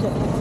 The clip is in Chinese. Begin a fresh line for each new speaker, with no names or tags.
对。